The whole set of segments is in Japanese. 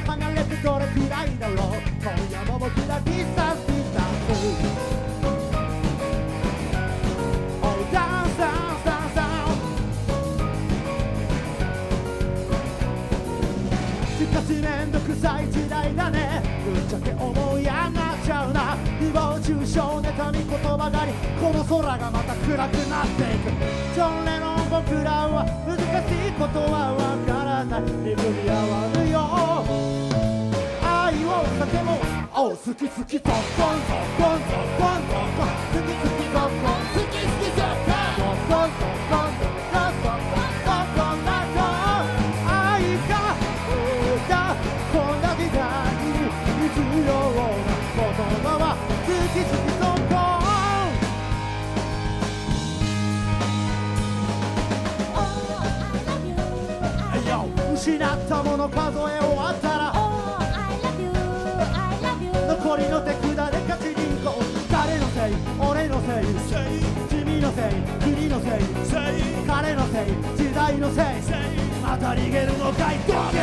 と離れてどれくらいだろう今夜も僕ら distance distance Oh down down down down しかしめんどくさい時代だねぶっちゃけ思い上がっちゃうな誹謗中傷妬み言葉狩りこの空がまた暗くなっていく。ジョン・レノン僕らは難しいことはわからない。巡り合わぬよ愛を酒もお好き好きゾッコンゾッコンゾッコンゾッコン。好き好き。失ったもの数え終わったら。Oh, I love you. I love you. 残りの手札で勝ちに行こう。誰のせい？俺のせい？君のせい？国のせい？彼のせい？時代のせい？また逃げるのかい Don't get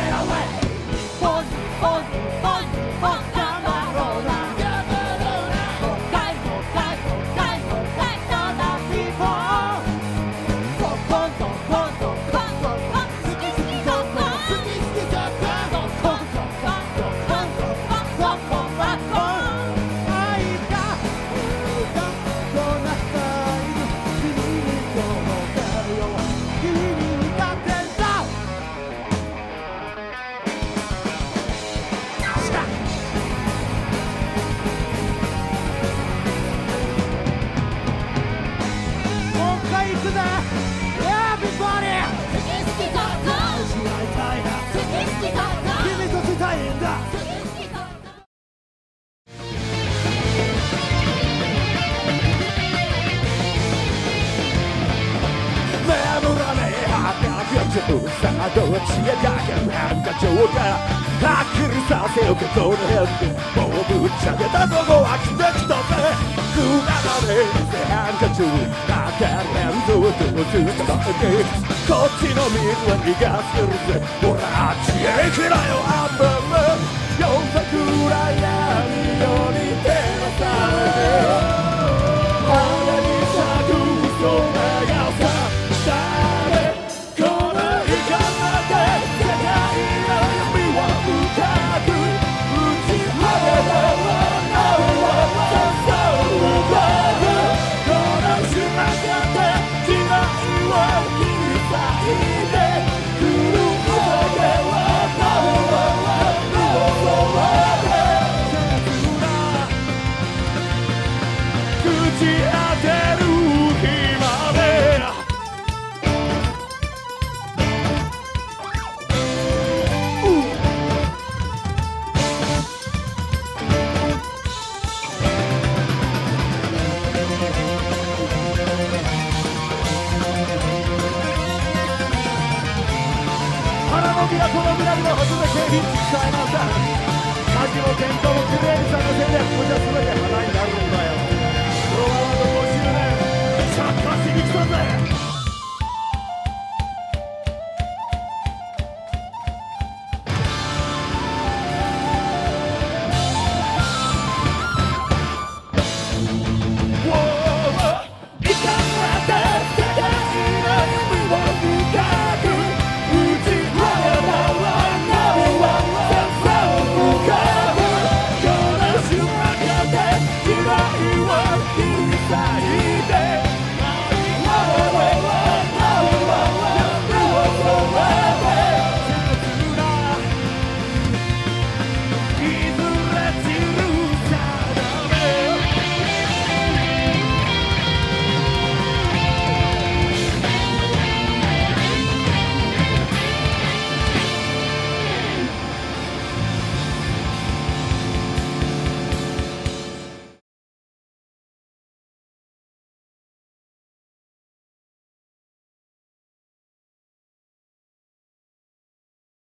840分さあどっちへかけるハンカチをからはっきりさせようかこの辺でもうぶっちゃけたとこは来てきたぜくだらねえぜハンカチをかけれんぞどうするかだけこっちの水は逃がせるぜほらあっちへ行くなよアンバーマン四桜闇花の村にの初めて一致したいなんだ秋の天候もクレームんのせい